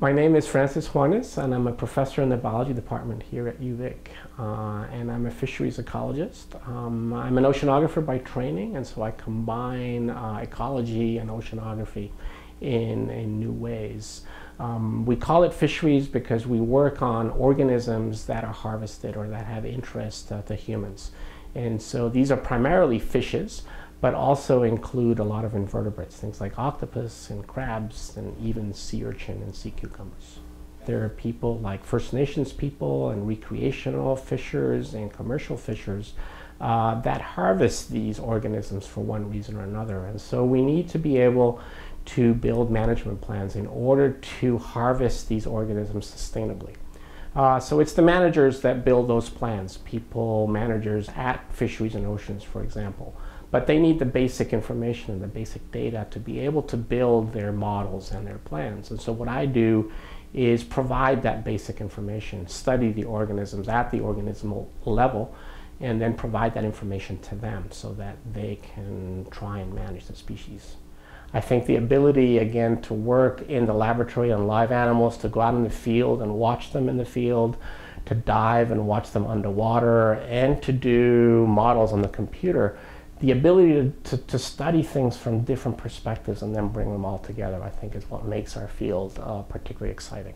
My name is Francis Juanes, and I'm a professor in the biology department here at UVic. Uh, and I'm a fisheries ecologist. Um, I'm an oceanographer by training, and so I combine uh, ecology and oceanography in, in new ways. Um, we call it fisheries because we work on organisms that are harvested or that have interest uh, to humans. And so these are primarily fishes, but also include a lot of invertebrates, things like octopus and crabs and even sea urchin and sea cucumbers. There are people like First Nations people and recreational fishers and commercial fishers uh, that harvest these organisms for one reason or another. And so we need to be able to build management plans in order to harvest these organisms sustainably. Uh, so it's the managers that build those plans, people, managers at fisheries and oceans, for example. But they need the basic information and the basic data to be able to build their models and their plans. And so what I do is provide that basic information, study the organisms at the organismal level, and then provide that information to them so that they can try and manage the species. I think the ability, again, to work in the laboratory on live animals, to go out in the field and watch them in the field, to dive and watch them underwater, and to do models on the computer, the ability to, to, to study things from different perspectives and then bring them all together, I think, is what makes our field uh, particularly exciting.